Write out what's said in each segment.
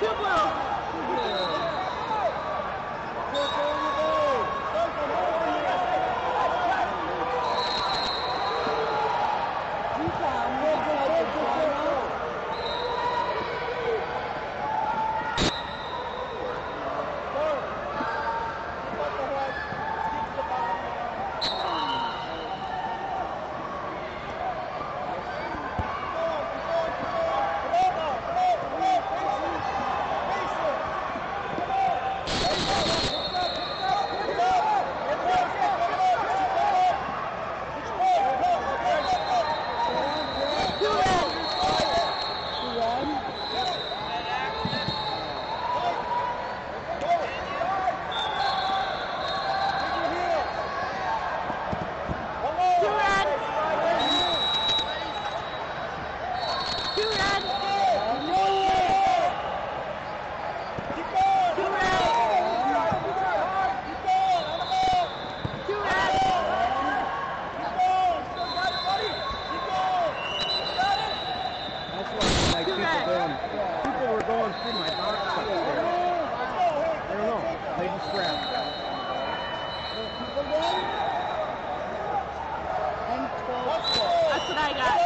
Two blue. Two red. Two red. Two red. Two red. Two red. That's what I like Too people bad. doing. People were going through my box up there. I don't know. They just grabbed it. That's what I got.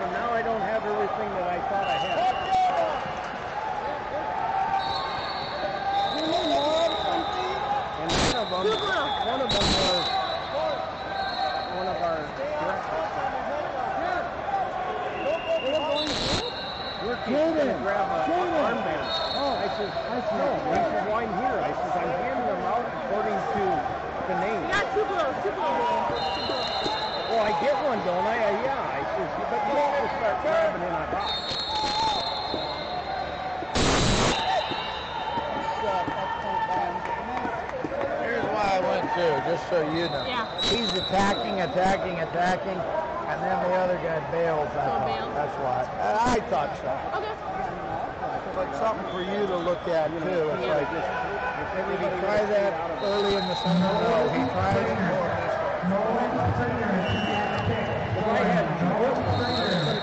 So now I don't have everything that I thought I had. And one of them, one of them was one of our We're grab a armband. Oh, I says, I said, no. He says, why I'm here? I says, I'm handing them out according to the name. I got two blue. Two blue. Well, I get one, don't I? Uh, yeah. I says, but you don't just start grabbing in a box. Why I went through, just so you know. Yeah. He's attacking, attacking, attacking, and then the other guy bails. I So thought. bails. That's why. I, I thought so. Okay. But something for you to look at too. It's Yeah. like, did he try that early in the summer? No, he tried it more this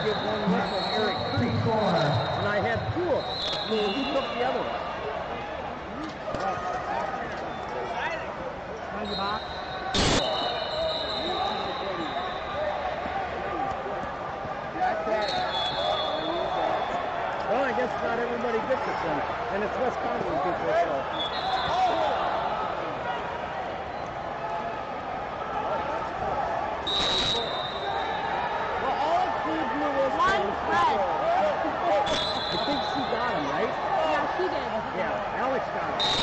If Well, I guess not everybody gets it then. And it's West Conley who gets it, so. I think she got him, right? Yeah, she did. Yeah, Alex got him.